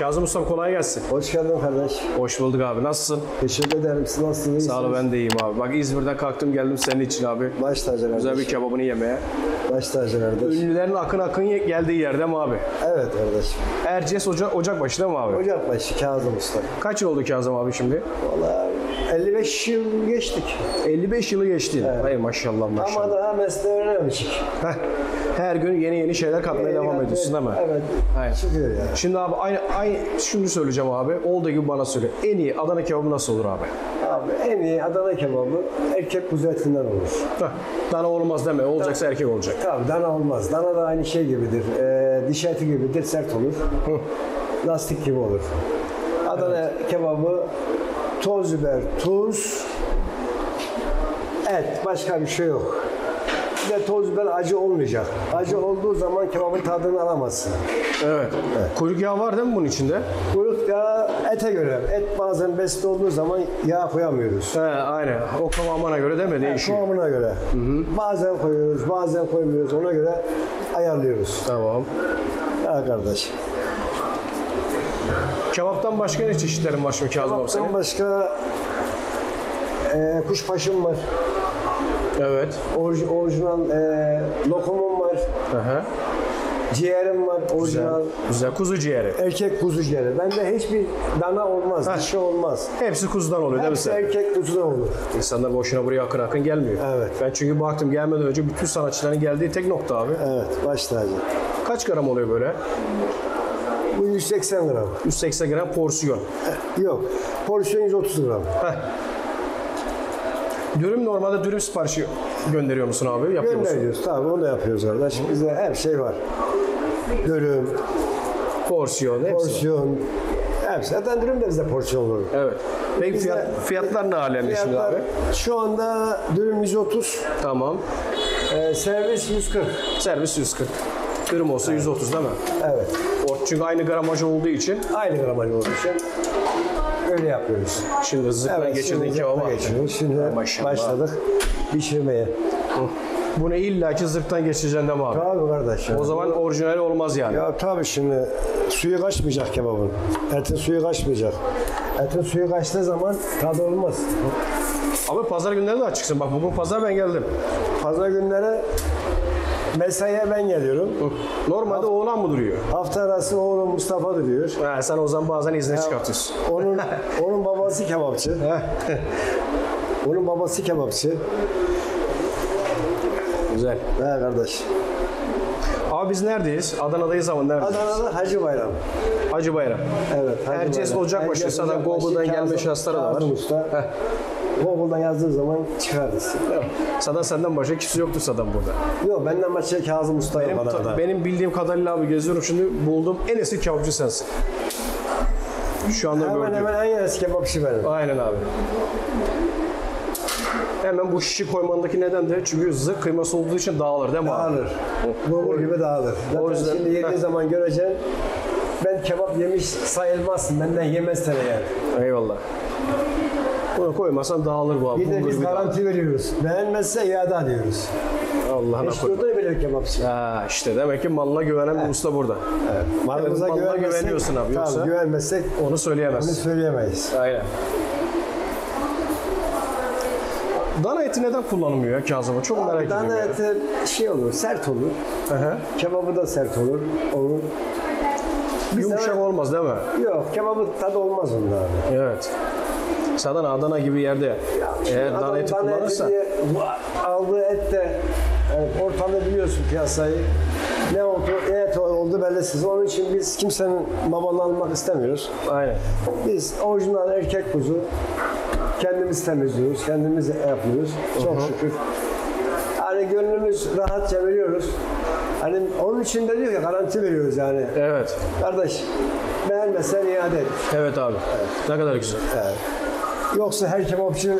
Kazım Usta kolay gelsin. Hoş geldin kardeş. Hoş bulduk abi. Nasılsın? Teşekkür ederim. Siz nasılsınız? Sağ ol ben de iyiyim abi. Bak İzmir'den kalktım geldim senin için abi. Baş tacı kardeş. Güzel bir kebabını yemeye. Baş tacı kardeş. Ünlülerin akın akın ye- geldiği yerde mi abi? Evet kardeş. Erciyes Ocak, Ocakbaşı değil mi abi? Ocakbaşı Kazım Usta. Kaç yıl oldu Kazım abi şimdi? Valla 55 yıl geçtik. 55 yılı geçti. Hayır maşallah maşallah. Ama daha mesleği öğrenemedik. Heh. Her gün yeni yeni şeyler katmaya devam ediyorsun değil mi? Evet. Aynen. Şükür ya. Şimdi abi aynı, aynı şunu söyleyeceğim abi. Olduğu gibi bana söyle. En iyi Adana kebabı nasıl olur abi? Abi en iyi Adana kebabı erkek kuzu etinden olur. Heh. Dana olmaz deme. Olacaksa erkek olacak. Tabii dana olmaz. Dana da aynı şey gibidir. Ee, diş eti gibidir. Sert olur. Lastik gibi olur. Adana kebabı toz biber, tuz, et. Başka bir şey yok. Bir de toz biber acı olmayacak. Acı olduğu zaman kebabın tadını alamazsın. Evet. Kuyruk yağı var değil mi bunun içinde? Kuyruk yağı ete göre. Et bazen besli olduğu zaman yağ koyamıyoruz. He aynen. O kıvamına göre değil mi? Değişiyor. Kıvamına göre. Bazen koyuyoruz, bazen koymuyoruz. Ona göre ayarlıyoruz. Tamam. Ha kardeş. Kebaptan başka ne çeşitlerin var şimdi Kazım abi senin? Ondan başka e, kuşbaşım var. Evet. Orj, orijinal e, lokumum var. Hı hı. Ciğerim var Güzel. orijinal. Güzel. Kuzu ciğeri. Erkek kuzu ciğeri. Bende hiçbir dana olmaz, Heh. dişi olmaz. Hepsi kuzudan oluyor değil mi Hepsi sen? erkek kuzudan olur. İnsanlar boşuna buraya akın akın gelmiyor. Evet. Ben çünkü baktım gelmeden önce bütün sanatçıların geldiği tek nokta abi. Evet, baş tacı. Kaç gram oluyor böyle? Bu 180 gram. 180 gram porsiyon. Yok, porsiyon 130 gram. Heh. Dürüm normalde dürüm siparişi gönderiyor musun abi? Yapıyor musun? Gönderiyoruz. Tabii onu da yapıyoruz kardeş. Bizde her şey var. Dürüm, Porsiyon hepsi. var. porsiyon. Hepsi. Zaten dürüm de bizde porsiyon olur. Evet. Peki Bizde- fiyat, fiyatlar ne alemde şimdi abi? Şu anda dürüm 130, Tamam. e, servis 140. Servis 140. Dürüm olsa 130 değil mi? Evet. Çünkü aynı gramaj olduğu için Aynı gramaj olduğu için öyle yapıyoruz. şimdi zıpla Evet, şimdi kebaba geçiyoruz. Şimdi Maşallah. başladık pişirmeye. Bunu illaki zırhtan geçireceksin değil mi abi? Tabii kardeş. ya. O zaman orijinali olmaz yani. Ya tabii şimdi suyu kaçmayacak kebabın. Etin suyu kaçmayacak. Etin suyu kaçtığı zaman tadı olmaz. Abi pazar günleri de açıksın. Bak bugün pazar ben geldim. Pazar günleri mesaiye ben geliyorum. Normalde oğlan mı duruyor? Hafta arası oğlum Mustafa duruyor. Ha, sen o zaman bazen izne çıkartıyorsun. Onun onun babası kebapçı. onun babası kebapçı. Güzel. He kardeş. Abi biz neredeyiz? Adana'dayız ama neredeyiz? Adana'da Hacı Bayram. Hacı Bayram. Evet. Hacı Erciyes Bayram. Ocakbaşı, Erciyes zaten Ocakbaşı, Google'dan gelme Kazım- şansları da var. Kazım Usta. Heh. Google'dan yazdığı zaman çıkarız. Sadan senden başka kimse yoktu Sadan burada. Yok benden başka Kazım Usta yok Benim, Adana'da. benim bildiğim kadarıyla abi geziyorum şimdi buldum en eski kebapçı sensin. Şu anda Hemen gördüğüm. hemen en eski kebapçı benim. Aynen abi. Hemen bu şişi koymandaki neden de çünkü zırh kıyması olduğu için dağılır değil mi abi? Dağılır. Bulgur gibi dağılır. Zaten O yüzden- şimdi yediğin zaman göreceksin. Ben kebap yemiş sayılmazsın. Benden yemezsen eğer. Eyvallah. Bunu koymazsan dağılır bu abi. Bir de biz garanti veriyoruz. Beğenmezse iade ediyoruz. Allah'ına koy. Şurada bilir kebapçı. Ha işte demek ki malına güvenen bir usta burada. Malımıza malına güvenmezsek- güveniyorsun abi, yoksa- güvenmezsek Onu söyleyemez. söyleyemeyiz. Aynen. Dana eti neden kullanılmıyor ya Kazım'a? Çok merak ediyorum. Dana eti şey olur, sert olur. Hı. Kebabı da sert olur. Olur. Biz Yumuşak de- olmaz değil mi? Yok, kebabı tadı olmaz onda. Evet. Zaten Adana gibi yerde eğer dana eti kullanırsa aldığı et de yani ortamda biliyorsun piyasayı. Ne oldu, ne et oldu bellisiz. Onun için biz kimsenin babalını almak istemiyoruz. aynen. Biz orijinal erkek kuzu kendimiz temizliyoruz, kendimiz yapıyoruz. Çok şükür. Hani gönlümüz rahatça veriyoruz. Hani onun için de diyor ki garanti veriyoruz yani. Evet. Kardeş beğenmezsen iade et. Evet abi. Ne kadar güzel. Yoksa her kebapçı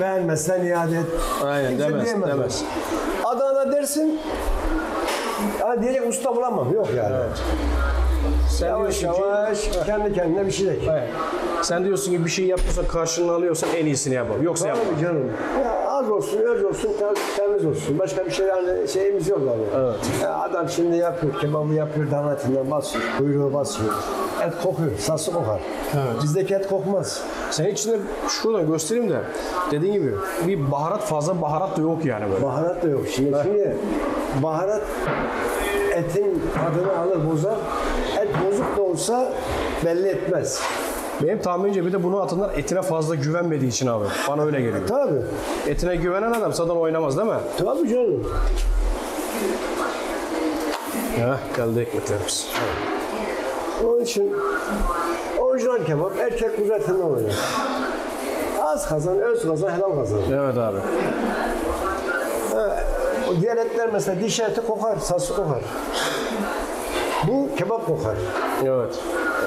beğenmezsen iade et. Aynen Kimse demez, diyemez. demez. Adana dersin. Ha diyecek usta bulamam. Yok yani. Sen Yavaş diyorsun ki yavaş kendi kendine bir şey Aynen. Sen diyorsun ki bir şey yapıyorsan karşılığını alıyorsan en iyisini yapalım. Yoksa yapma. Tabii canım. Ya az olsun, öz olsun, te- temiz olsun. Başka bir şey yani şeyimiz yok yani. Evet. Ya adam şimdi yapıyor, kebabı yapıyor, dana etinden basıyor, kuyruğu basıyor. Et kokuyor, sası kokar. Evet. Bizdeki et kokmaz. Senin içinde şuradan göstereyim de dediğin gibi bir baharat fazla baharat da yok yani böyle. Baharat da yok. Şimdi, şimdi baharat etin tadını alır, bozar. Et bozuk da olsa belli etmez. Benim tahminimce bir de bunu atanlar etine fazla güvenmediği için abi. Bana öyle geliyor. Tabii. Etine güvenen adam zaten oynamaz değil mi? Tabii canım. Heh, geldi ekmeklerimiz. Onun için orijinal kebap erkek kudretinden oluyor. Az kazan, öz kazan, helal kazan. Evet abi. O diğer etler mesela diş eti kokar, sası kokar. Bu kebap kokar. Evet.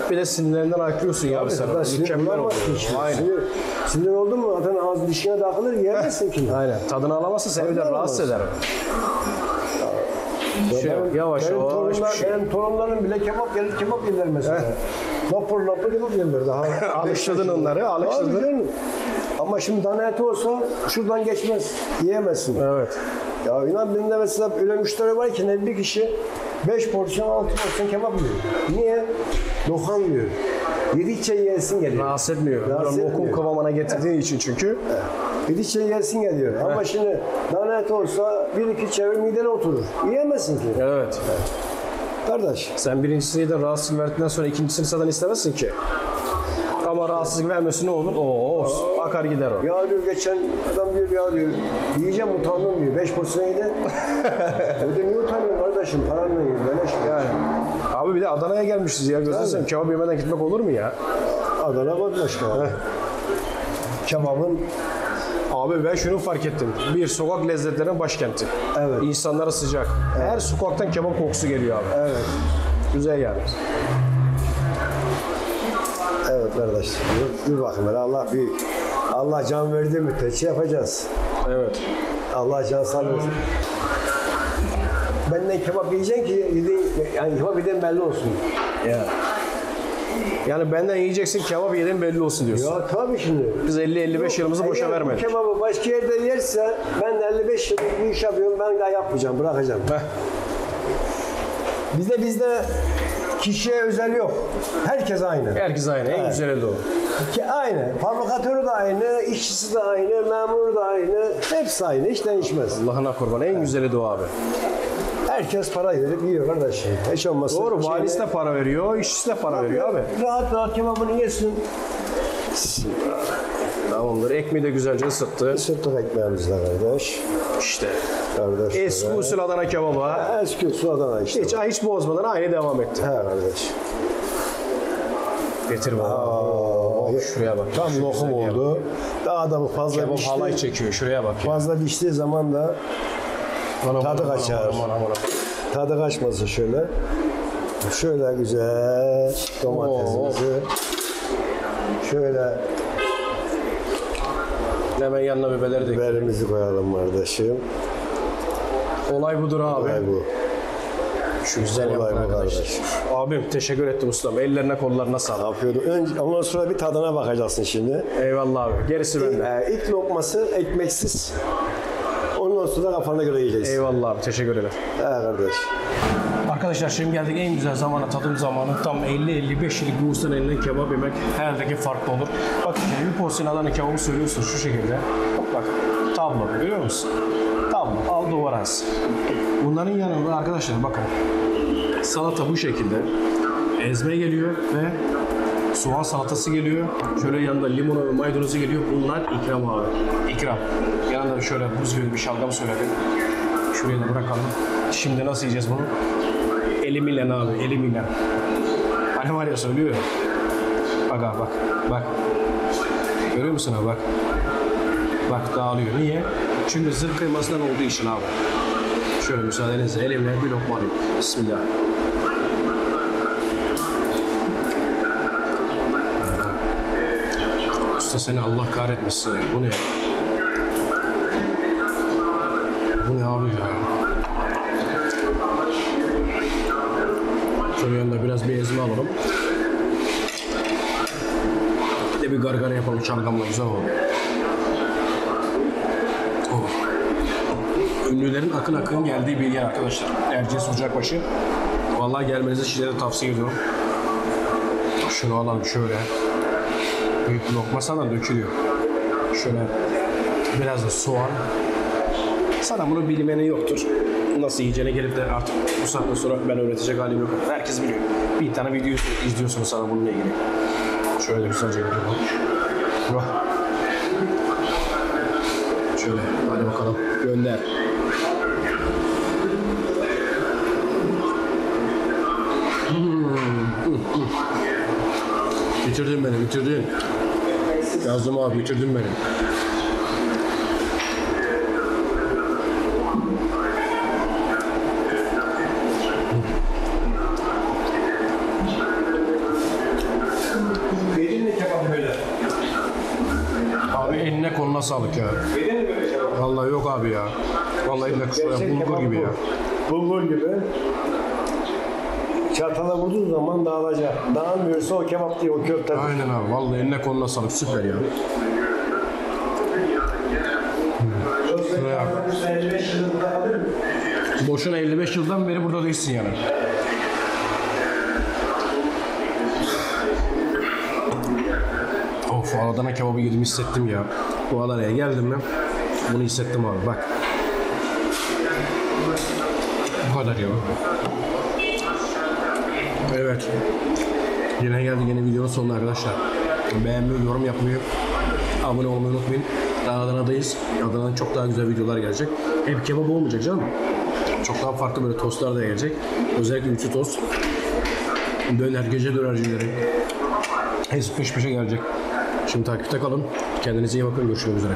Bir de sinirlerinden aykırıyorsun ya abi sen. Mükemmel işte. Aynen. Sinir, sinir oldun mu zaten ağız dişine takılır yiyemezsin ki. Aynen. Tadını alamazsa seni bir de rahatsız eder. Şey, Benim- yavaş benim yavaş torunlar, şey. Benim torunlarım bile kebap gelir, kebap yerler mesela. Lapur lapur kebap yerler daha. Alıştırdın onları, alıştırdın. Ama şimdi dana eti olsa şuradan geçmez, yiyemezsin. Evet. Ya inan bende mesela öyle müşteri var ki ne bir kişi 5 porsiyon 6 porsiyon kebap yiyor. Niye? Dokanmıyor. Yedikçe yesin geliyor. Rahatsız etmiyor. Rahatsız Böyle lokum etmiyor. kıvamına getirdiğin için çünkü. Yedikçe yesin geliyor. Ama şimdi dana eti olsa bir iki çevir midene oturur. Yiyemezsin ki. Evet. Kardeş. Sen birincisini de rahatsızlık verdikten sonra ikincisini zaten istemezsin ki. Ama rahatsızlık vermesi ne olur? Oo, akar gider o. Ya diyor geçen adam diyor ya diyor yiyeceğim utandım diyor. 5 porsiyon yedi. Öde niye utanıyorsun kardeşim? Paranla yiyin. Beleş mi? Yani. Abi bir de Adana'ya gelmişiz ya. Gözünü seveyim. Kebap yemeden gitmek olur mu ya? Adana bambaşka. Kebabın Abi ben şunu fark ettim. Bir sokak lezzetlerinin başkenti. Evet. İnsanlara sıcak. Her sokaktan kebap kokusu geliyor abi. evet. Güzel yani. Evet kardeş. Dur, dur bakayım hele Allah büyük. Allah can verdiği müddetçe yapacağız. Evet. Allah can sağlırsın. Benden kebap yiyeceksin ki yediğin, yani kebap yediğin belli olsun. Ya. Yani benden yiyeceksin kebap yedin belli olsun diyorsun. Ya tabii şimdi. Biz 50-55 yılımızı boşa Eğer vermedik. Bu kebabı başka yerde yerse ben de 55 yıllık bir iş yapıyorum ben daha yapmayacağım bırakacağım. Heh. Bizde bizde kişiye özel yok. Herkes aynı. Herkes aynı. En Evet. güzeli de o. Ki aynı. Fabrikatörü de aynı, işçisi de aynı, memuru da aynı. Hepsi aynı. Hiç değişmez. Allah'ına kurban. En güzeli de o abi. Herkes para verip yiyor kardeşim. Hiç olmazsa. Doğru. şeyini- Valisi de para veriyor, işçisi de para veriyor abi. Rahat rahat kebabını yesin. Tamamdır. Ekmeği de güzelce ısıttı. Sırtlık ekmeğimizle kardeş. İşte. Kardeş. Eski usul Adana kebaba. Eski usul Adana işte. Hiç, hiç bozmadan aynı devam etti. He kardeş. Getir bana. Oh, şuraya bak. Tam Şu lokum oldu. Daha da bu fazla Kebap pişti. halay çekiyor. Şuraya bak ya. Fazla piştiği zaman da Aman, tadı aman, kaçar. aman, aman, aman. tadı kaçmasın şöyle. Şöyle güzel domatesimizi. Şöyle Hemen yanına biberleri de. biberimizi koyalım kardeşim. Olay budur abi. Olay bu. Şu güzel Olay bu arkadaşlar. kardeş. Abim teşekkür ettim ustam. Ellerine kollarına sağlık. Yapıyordu. Önce, ondan sonra bir tadına bakacaksın şimdi. Eyvallah abi. Gerisi bende. Ee, ilk lokması ekmeksiz. Ondan sonra kafana göre yiyeceksin. Eyvallah abi. Teşekkür ederim. He kardeş. Arkadaşlar şimdi geldik en güzel zamana, tadım zamanı. Tam 50-55 yıllık bir ustanın elinden kebap yemek herhalde ki farklı olur. Bak bir porsiyon Adana kebabı söylüyorsun şu şekilde. Bak tablo görüyor musun? Tablo al duvar az. Bunların yanında arkadaşlar bakın salata bu şekilde ezme geliyor ve soğan salatası geliyor. Şöyle yanında limonu ve maydanozu geliyor. Bunlar ikram abi. İkram. Yanında şöyle buz gibi bir şalgam söyledim. Şuraya da bırakalım. Şimdi nasıl yiyeceğiz bunu? Elimle abi, elimle. Hani var ya söylüyor. Bak abi bak, bak. Görüyor musun abi bak. Bak dağılıyor. Niye? Çünkü zırh kıymasından olduğu için abi. Şöyle müsaadenizle elimle bir lokma alayım. Bismillah. Usta seni Allah kahretmesin. Bu ne? Bu ne abi ya? Şöyle yanında biraz bir ezme alalım. Bir de bir gargara yapalım çalgamla güzel olur. Ünlülerin akın akın geldiği bir yer arkadaşlar. Erciyes Ocakbaşı. Vallahi gelmenizi sizlere tavsiye ediyorum. Şunu alalım şöyle. Büyük lokma sana dökülüyor. Şöyle biraz da soğan. Sana bunu bilmeni yoktur. Nasıl yiyeceğine gelip de artık bu saatten sonra ben öğretecek halim yok. Herkes biliyor. Bir tane video izliyorsunuz sana bununla ilgili. Şöyle güzelce yapalım. Vah. Bitirdin beni, bitirdin. Yazdım abi, bitirdin beni. Abi eline koluna sağlık ya. Vallahi yok abi ya. Vallahi eline Gerçek bulgur gibi ya. Bulgur gibi. Çatala vurduğun zaman dağılacak. Dağılmıyorsa o kebap değil, o köfte. Aynen abi. Vallahi eline koluna sağlık. Süper ya. Şuraya bak. 55 yılında alır mı? Boşuna 55 yıldan beri burada değilsin yani. Of Adana kebabı yedim hissettim ya. Bu Adana'ya geldim mi bunu hissettim abi bak. Bu kadar ya. Evet. Yine geldik yine videonun sonuna arkadaşlar. Beğenmeyi, yorum yapmayı, abone olmayı unutmayın. Daha Adana'dayız. Adana'dan çok daha güzel videolar gelecek. Hep kebap olmayacak canım. Çok daha farklı böyle tostlar da gelecek. Özellikle üçlü tost. Döner, gece dönercileri. Hepsi peş peşe gelecek. Şimdi takipte kalın. Kendinize iyi bakın. Görüşmek üzere.